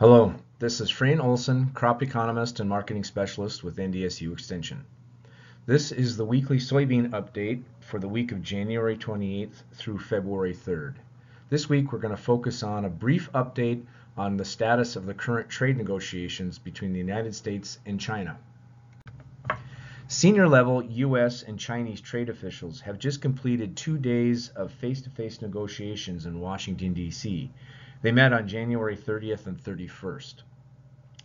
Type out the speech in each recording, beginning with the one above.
Hello, this is Frayne Olson, crop economist and marketing specialist with NDSU Extension. This is the weekly soybean update for the week of January 28th through February 3rd. This week we're going to focus on a brief update on the status of the current trade negotiations between the United States and China. Senior level U.S. and Chinese trade officials have just completed two days of face-to-face -face negotiations in Washington, D.C. They met on January 30th and 31st.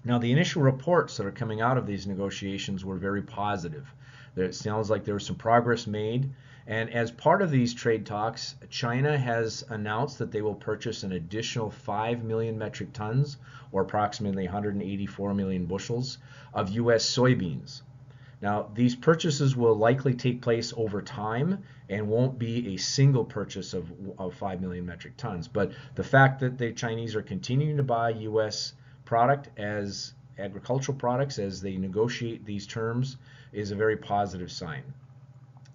Now, the initial reports that are coming out of these negotiations were very positive. It sounds like there was some progress made. And as part of these trade talks, China has announced that they will purchase an additional 5 million metric tons, or approximately 184 million bushels, of U.S. soybeans. Now, these purchases will likely take place over time and won't be a single purchase of, of 5 million metric tons. But the fact that the Chinese are continuing to buy U.S. product as agricultural products as they negotiate these terms is a very positive sign.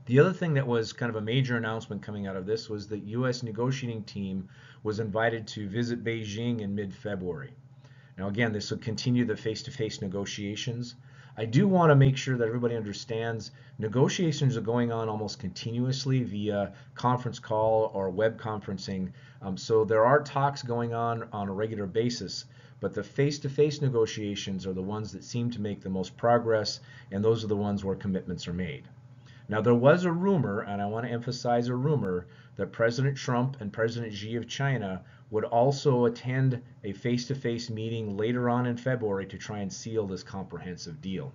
The other thing that was kind of a major announcement coming out of this was the U.S. negotiating team was invited to visit Beijing in mid-February. Now again, this will continue the face-to-face -face negotiations. I do want to make sure that everybody understands negotiations are going on almost continuously via conference call or web conferencing. Um, so there are talks going on on a regular basis, but the face-to-face -face negotiations are the ones that seem to make the most progress, and those are the ones where commitments are made. Now there was a rumor, and I want to emphasize a rumor, that President Trump and President Xi of China would also attend a face-to-face -face meeting later on in February to try and seal this comprehensive deal.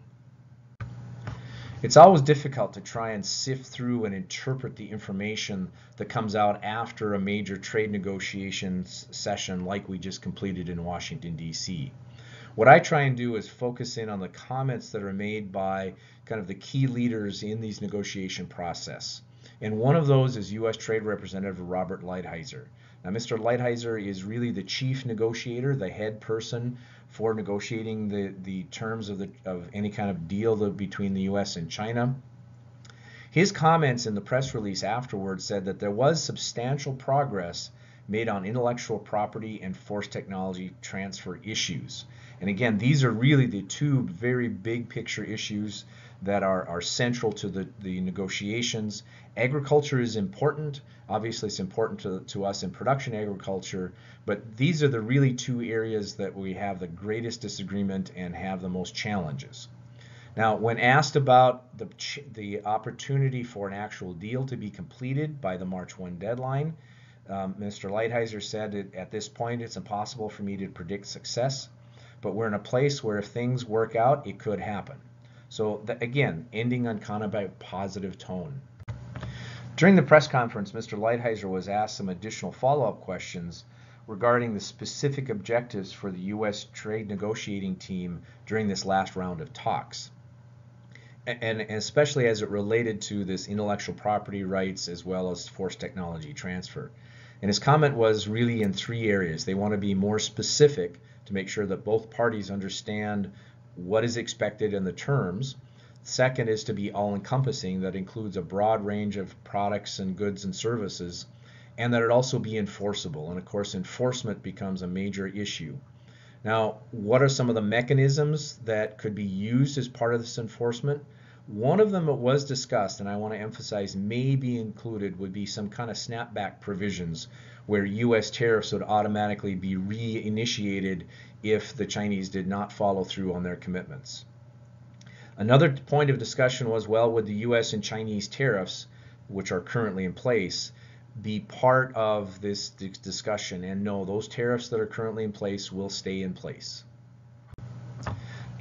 It's always difficult to try and sift through and interpret the information that comes out after a major trade negotiations session like we just completed in Washington, D.C. What I try and do is focus in on the comments that are made by kind of the key leaders in these negotiation process. And one of those is U.S. Trade Representative Robert Lighthizer. Now, Mr. Lighthizer is really the chief negotiator, the head person for negotiating the, the terms of, the, of any kind of deal between the U.S. and China. His comments in the press release afterwards said that there was substantial progress made on intellectual property and force technology transfer issues. And again, these are really the two very big picture issues that are, are central to the, the negotiations. Agriculture is important. Obviously, it's important to, to us in production agriculture, but these are the really two areas that we have the greatest disagreement and have the most challenges. Now, when asked about the, the opportunity for an actual deal to be completed by the March 1 deadline, um, Mr. Lighthizer said at this point it's impossible for me to predict success, but we're in a place where if things work out, it could happen. So the, again, ending on kind of a positive tone. During the press conference, Mr. Lighthizer was asked some additional follow-up questions regarding the specific objectives for the U.S. trade negotiating team during this last round of talks. And especially as it related to this intellectual property rights as well as forced technology transfer. And his comment was really in three areas. They want to be more specific to make sure that both parties understand what is expected in the terms. Second is to be all-encompassing, that includes a broad range of products and goods and services, and that it also be enforceable. And of course, enforcement becomes a major issue. Now, what are some of the mechanisms that could be used as part of this enforcement? One of them that was discussed, and I want to emphasize may be included, would be some kind of snapback provisions where U.S. tariffs would automatically be reinitiated if the Chinese did not follow through on their commitments. Another point of discussion was, well, would the U.S. and Chinese tariffs, which are currently in place, be part of this discussion? And no, those tariffs that are currently in place will stay in place.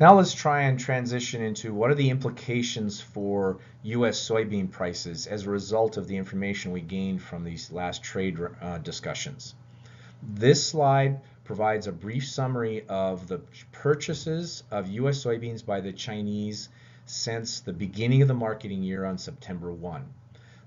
Now let's try and transition into what are the implications for U.S. soybean prices as a result of the information we gained from these last trade uh, discussions. This slide provides a brief summary of the purchases of U.S. soybeans by the Chinese since the beginning of the marketing year on September 1.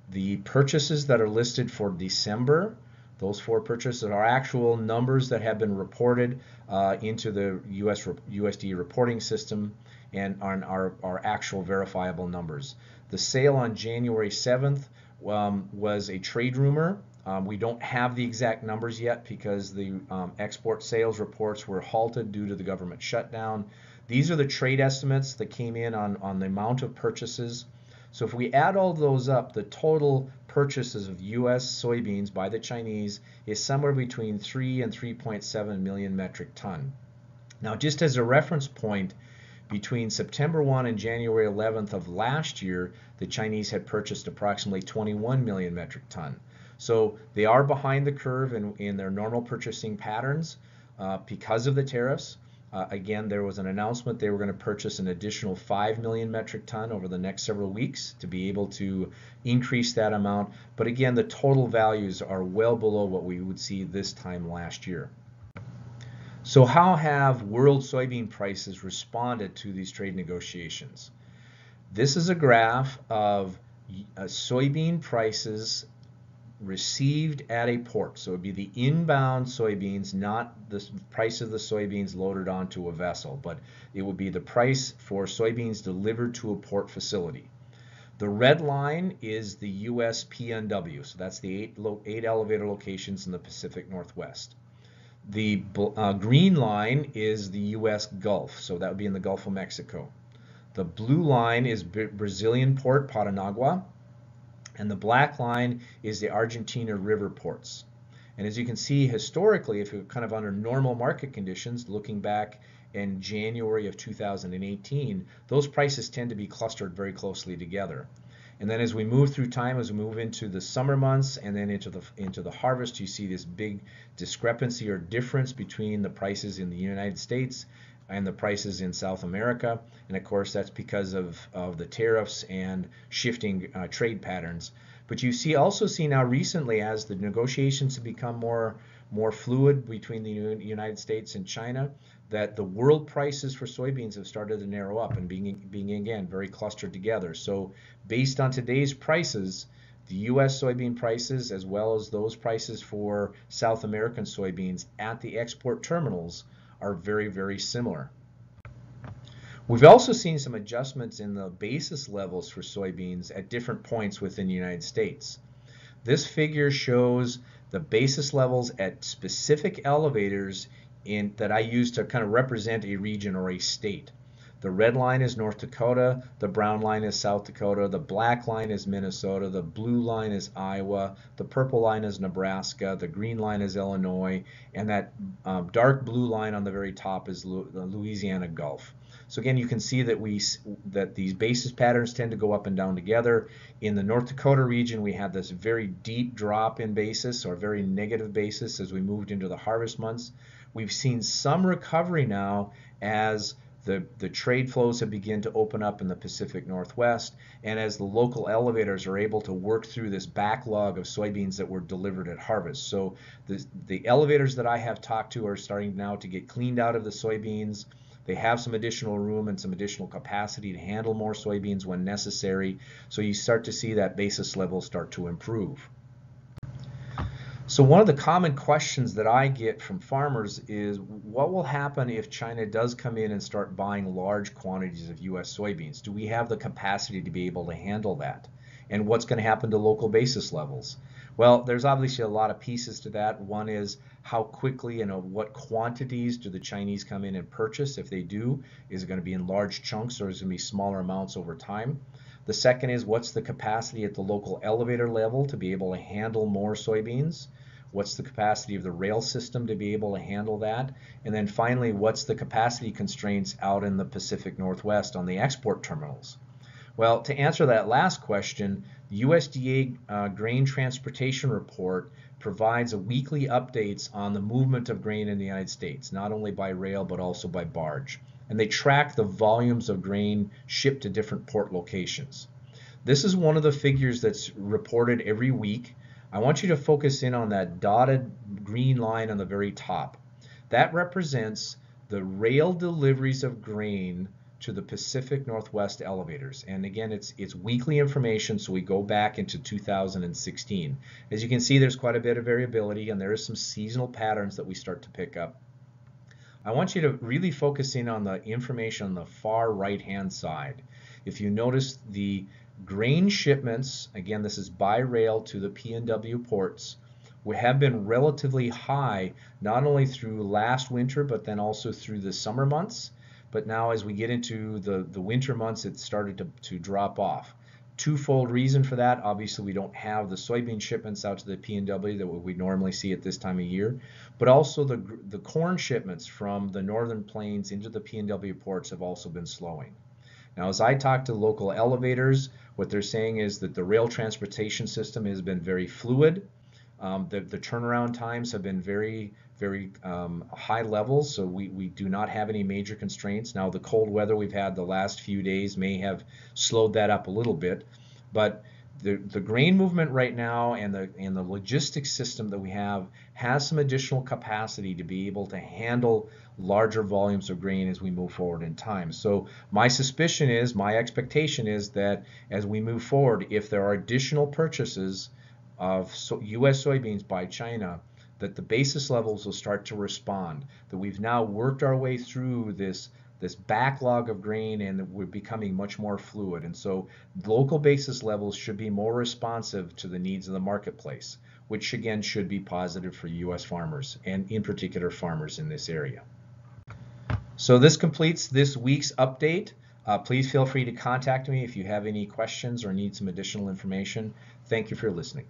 The purchases that are listed for December those four purchases are actual numbers that have been reported uh, into the US USDA reporting system and are, are, actual verifiable numbers. The sale on January 7th um, was a trade rumor Um, we don't have the exact numbers yet because the um, export sales reports were halted due to the government shutdown. These are the trade estimates that came in on, on the amount of purchases. So if we add all those up, the total purchases of U.S. soybeans by the Chinese is somewhere between 3 and 3.7 million metric ton. Now, just as a reference point, between September 1 and January 11th of last year, the Chinese had purchased approximately 21 million metric ton. So they are behind the curve in, in their normal purchasing patterns uh, because of the tariffs. Uh, again, there was an announcement they were going to purchase an additional 5 million metric ton over the next several weeks to be able to increase that amount. But again, the total values are well below what we would see this time last year. So how have world soybean prices responded to these trade negotiations? This is a graph of uh, soybean prices received at a port. So it would be the inbound soybeans, not the price of the soybeans loaded onto a vessel, but it would be the price for soybeans delivered to a port facility. The red line is the US PNW, so that's the eight, eight elevator locations in the Pacific Northwest. The uh, green line is the US Gulf, so that would be in the Gulf of Mexico. The blue line is Brazilian port Paranagua, and the black line is the Argentina river ports. And as you can see historically, if you're kind of under normal market conditions, looking back in January of 2018, those prices tend to be clustered very closely together. And then as we move through time, as we move into the summer months and then into the into the harvest, you see this big discrepancy or difference between the prices in the United States and the prices in South America. And of course, that's because of, of the tariffs and shifting uh, trade patterns. But you see also see now recently as the negotiations have become more more fluid between the United States and China, that the world prices for soybeans have started to narrow up and being being again very clustered together. So based on today's prices, the U.S. soybean prices as well as those prices for South American soybeans at the export terminals are very, very similar. We've also seen some adjustments in the basis levels for soybeans at different points within the United States. This figure shows the basis levels at specific elevators in, that I use to kind of represent a region or a state. The red line is North Dakota, the brown line is South Dakota, the black line is Minnesota, the blue line is Iowa, the purple line is Nebraska, the green line is Illinois, and that um, dark blue line on the very top is the Louisiana Gulf. So again, you can see that we that these basis patterns tend to go up and down together. In the North Dakota region, we had this very deep drop in basis or very negative basis as we moved into the harvest months. We've seen some recovery now as the, the trade flows have begun to open up in the Pacific Northwest, and as the local elevators are able to work through this backlog of soybeans that were delivered at harvest. So the, the elevators that I have talked to are starting now to get cleaned out of the soybeans. They have some additional room and some additional capacity to handle more soybeans when necessary. So you start to see that basis level start to improve. So one of the common questions that I get from farmers is what will happen if China does come in and start buying large quantities of US soybeans? Do we have the capacity to be able to handle that? And what's going to happen to local basis levels? Well, there's obviously a lot of pieces to that. One is how quickly and what quantities do the Chinese come in and purchase? If they do, is it going to be in large chunks or is it going to be smaller amounts over time? The second is what's the capacity at the local elevator level to be able to handle more soybeans? What's the capacity of the rail system to be able to handle that? And then finally, what's the capacity constraints out in the Pacific Northwest on the export terminals? Well, to answer that last question, the USDA uh, Grain Transportation Report provides a weekly updates on the movement of grain in the United States, not only by rail but also by barge and they track the volumes of grain shipped to different port locations. This is one of the figures that's reported every week. I want you to focus in on that dotted green line on the very top. That represents the rail deliveries of grain to the Pacific Northwest elevators. And again, it's it's weekly information, so we go back into 2016. As you can see, there's quite a bit of variability, and there is some seasonal patterns that we start to pick up. I want you to really focus in on the information on the far right hand side. If you notice the grain shipments, again this is by rail to the PNW ports, we have been relatively high, not only through last winter, but then also through the summer months. But now as we get into the, the winter months, it started to, to drop off. Twofold reason for that. Obviously, we don't have the soybean shipments out to the PNW that we normally see at this time of year, but also the, the corn shipments from the northern plains into the PNW ports have also been slowing. Now, as I talk to local elevators, what they're saying is that the rail transportation system has been very fluid. Um, the, the, turnaround times have been very, very um, high levels, so we, we do not have any major constraints. Now, the cold weather we've had the last few days may have slowed that up a little bit, but the, the grain movement right now and the and the logistics system that we have has some additional capacity to be able to handle larger volumes of grain as we move forward in time. So my suspicion is, my expectation is that as we move forward, if there are additional purchases of U.S. soybeans by China, that the basis levels will start to respond. That we've now worked our way through this this backlog of grain and we're becoming much more fluid. And so local basis levels should be more responsive to the needs of the marketplace, which again should be positive for U.S. farmers and in particular farmers in this area. So this completes this week's update. Uh, please feel free to contact me if you have any questions or need some additional information. Thank you for listening.